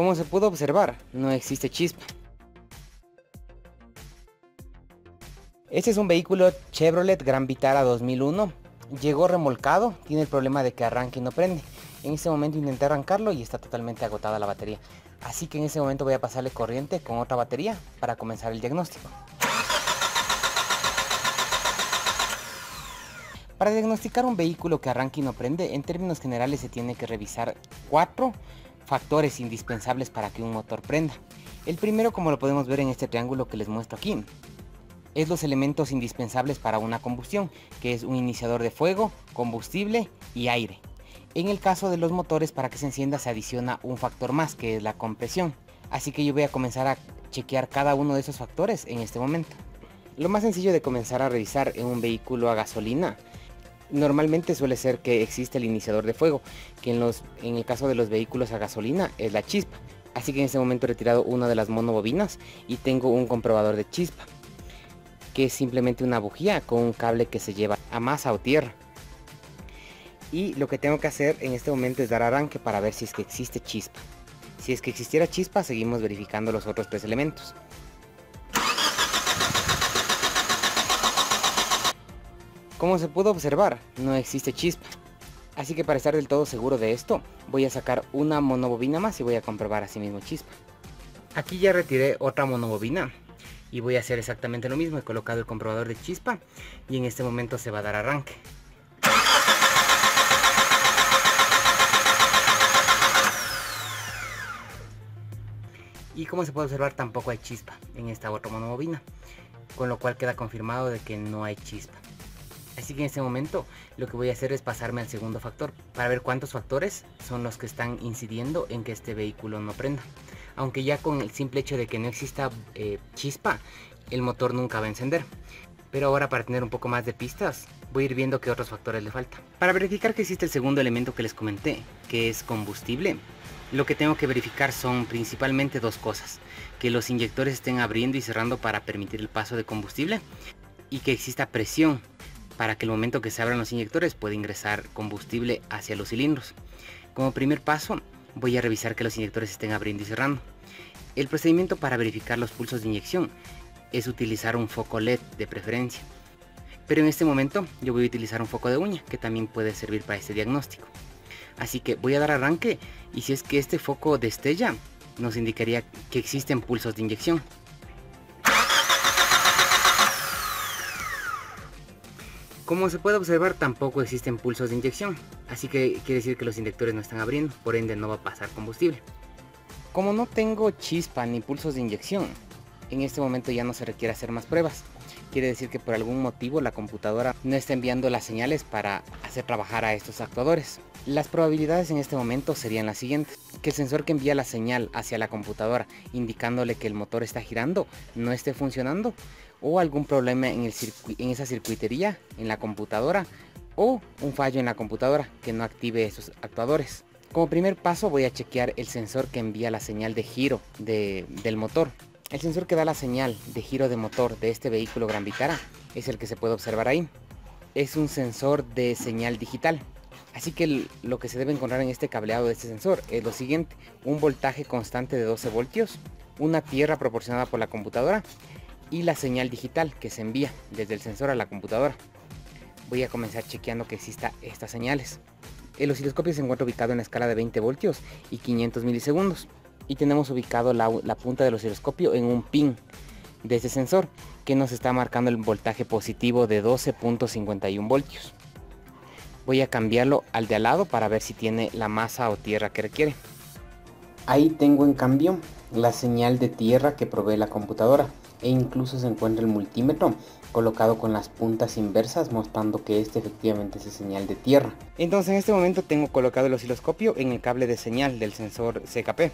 Como se pudo observar, no existe chispa. Este es un vehículo Chevrolet Gran Vitara 2001. Llegó remolcado, tiene el problema de que arranque y no prende. En este momento intenté arrancarlo y está totalmente agotada la batería. Así que en ese momento voy a pasarle corriente con otra batería para comenzar el diagnóstico. Para diagnosticar un vehículo que arranque y no prende, en términos generales se tiene que revisar cuatro factores indispensables para que un motor prenda. El primero, como lo podemos ver en este triángulo que les muestro aquí, es los elementos indispensables para una combustión, que es un iniciador de fuego, combustible y aire. En el caso de los motores, para que se encienda se adiciona un factor más, que es la compresión. Así que yo voy a comenzar a chequear cada uno de esos factores en este momento. Lo más sencillo de comenzar a revisar en un vehículo a gasolina normalmente suele ser que existe el iniciador de fuego, que en, los, en el caso de los vehículos a gasolina es la chispa. Así que en este momento he retirado una de las monobobinas y tengo un comprobador de chispa, que es simplemente una bujía con un cable que se lleva a masa o tierra. Y lo que tengo que hacer en este momento es dar arranque para ver si es que existe chispa. Si es que existiera chispa, seguimos verificando los otros tres elementos. Como se pudo observar, no existe chispa. Así que para estar del todo seguro de esto, voy a sacar una monobobina más y voy a comprobar así mismo chispa. Aquí ya retiré otra monobobina y voy a hacer exactamente lo mismo. He colocado el comprobador de chispa y en este momento se va a dar arranque. Y como se puede observar tampoco hay chispa en esta otra monobobina, con lo cual queda confirmado de que no hay chispa. Así que en este momento lo que voy a hacer es pasarme al segundo factor para ver cuántos factores son los que están incidiendo en que este vehículo no prenda. Aunque ya con el simple hecho de que no exista eh, chispa, el motor nunca va a encender. Pero ahora para tener un poco más de pistas, voy a ir viendo qué otros factores le faltan. Para verificar que existe el segundo elemento que les comenté, que es combustible, lo que tengo que verificar son principalmente dos cosas. Que los inyectores estén abriendo y cerrando para permitir el paso de combustible y que exista presión para que el momento que se abran los inyectores pueda ingresar combustible hacia los cilindros. Como primer paso voy a revisar que los inyectores estén abriendo y cerrando. El procedimiento para verificar los pulsos de inyección es utilizar un foco LED de preferencia. Pero en este momento yo voy a utilizar un foco de uña que también puede servir para este diagnóstico. Así que voy a dar arranque y si es que este foco destella nos indicaría que existen pulsos de inyección. Como se puede observar tampoco existen pulsos de inyección, así que quiere decir que los inyectores no están abriendo, por ende no va a pasar combustible. Como no tengo chispa ni pulsos de inyección, en este momento ya no se requiere hacer más pruebas. Quiere decir que por algún motivo la computadora no está enviando las señales para hacer trabajar a estos actuadores. Las probabilidades en este momento serían las siguientes. Que el sensor que envía la señal hacia la computadora indicándole que el motor está girando no esté funcionando o algún problema en, esa circuitería, en la computadora o un fallo en la computadora que no active esos actuadores. Como primer paso voy a chequear el sensor que envía la señal de giro del motor. El sensor que da la señal de giro de motor de este vehículo Gran Vitara es el que se puede observar ahí. Es un sensor de señal digital. Así que lo que se debe encontrar en este cableado de este sensor es lo siguiente. Un voltaje constante de 12 voltios, una tierra proporcionada por la computadora y la señal digital que se envía desde el sensor a la computadora. Voy a comenzar chequeando que exista estas señales. El osciloscopio se encuentra ubicado en la escala de 20 voltios y 500 milisegundos. Y tenemos ubicado la, la punta del osciloscopio en un pin de ese sensor que nos está marcando el voltaje positivo de 12.51 voltios. Voy a cambiarlo al de al lado para ver si tiene la masa o tierra que requiere. Ahí tengo en cambio la señal de tierra que provee la computadora e incluso se encuentra el multímetro colocado con las puntas inversas mostrando que este efectivamente es señal de tierra. Entonces en este momento tengo colocado el osciloscopio en el cable de señal del sensor CKP.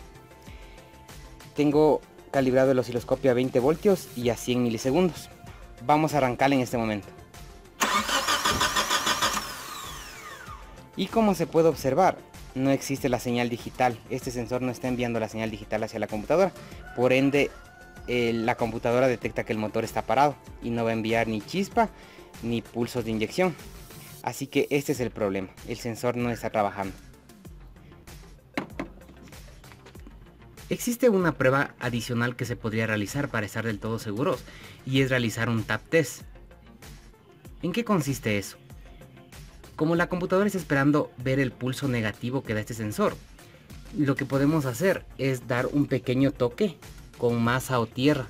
Tengo calibrado el osciloscopio a 20 voltios y a 100 milisegundos. Vamos a arrancar en este momento. Y como se puede observar, no existe la señal digital. Este sensor no está enviando la señal digital hacia la computadora. Por ende, la computadora detecta que el motor está parado y no va a enviar ni chispa ni pulsos de inyección. Así que este es el problema, el sensor no está trabajando. Existe una prueba adicional que se podría realizar para estar del todo seguros y es realizar un tap test. ¿En qué consiste eso? Como la computadora está esperando ver el pulso negativo que da este sensor, lo que podemos hacer es dar un pequeño toque con masa o tierra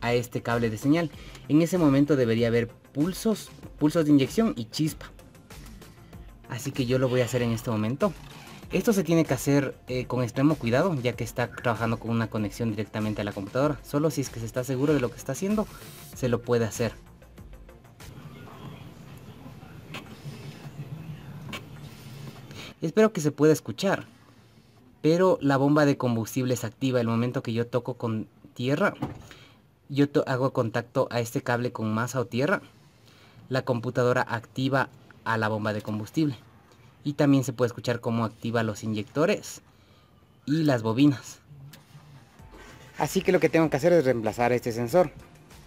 a este cable de señal. En ese momento debería haber pulsos, pulsos de inyección y chispa. Así que yo lo voy a hacer en este momento. Esto se tiene que hacer eh, con extremo cuidado ya que está trabajando con una conexión directamente a la computadora. Solo si es que se está seguro de lo que está haciendo, se lo puede hacer. Espero que se pueda escuchar. Pero la bomba de combustible se activa el momento que yo toco con tierra. Yo hago contacto a este cable con masa o tierra. La computadora activa a la bomba de combustible y también se puede escuchar cómo activa los inyectores y las bobinas. Así que lo que tengo que hacer es reemplazar este sensor.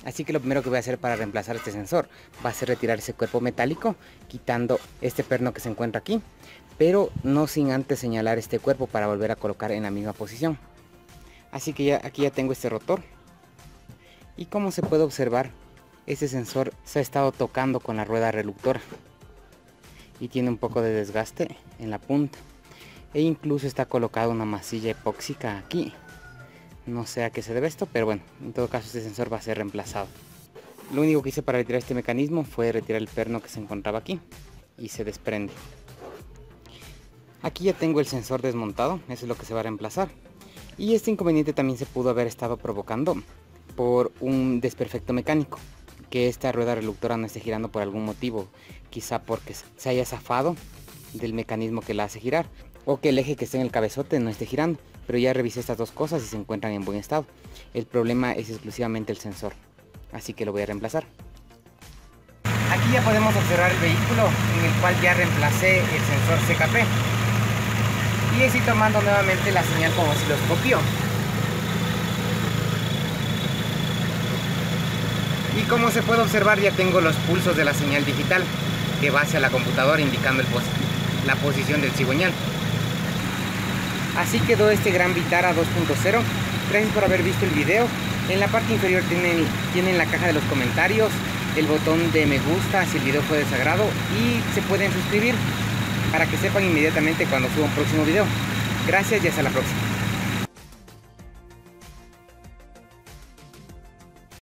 Así que lo primero que voy a hacer para reemplazar este sensor va a ser retirar ese cuerpo metálico, quitando este perno que se encuentra aquí, pero no sin antes señalar este cuerpo para volver a colocar en la misma posición. Así que ya, aquí ya tengo este rotor. Y como se puede observar, este sensor se ha estado tocando con la rueda reductora y tiene un poco de desgaste en la punta. E incluso está colocada una masilla epóxica aquí. No sé a qué se debe esto pero bueno en todo caso este sensor va a ser reemplazado. Lo único que hice para retirar este mecanismo fue retirar el perno que se encontraba aquí. Y se desprende aquí ya tengo el sensor desmontado eso es lo que se va a reemplazar y este inconveniente también se pudo haber estado provocando por un desperfecto mecánico que esta rueda reductora no esté girando por algún motivo, quizá porque se haya zafado del mecanismo que la hace girar, o que el eje que está en el cabezote no esté girando, pero ya revisé estas dos cosas y se encuentran en buen estado. El problema es exclusivamente el sensor, así que lo voy a reemplazar. Aquí ya podemos observar el vehículo en el cual ya reemplacé el sensor CKP. Y estoy tomando nuevamente la señal como osciloscopio. y como se puede observar ya tengo los pulsos de la señal digital que va hacia la computadora indicando la posición del cigüeñal. Así quedó este Gran Vitara 2.0. Gracias por haber visto el video. En la parte inferior tienen, tienen la caja de los comentarios, el botón de me gusta si el video fue de sagrado y se pueden suscribir para que sepan inmediatamente cuando suba un próximo video. Gracias y hasta la próxima.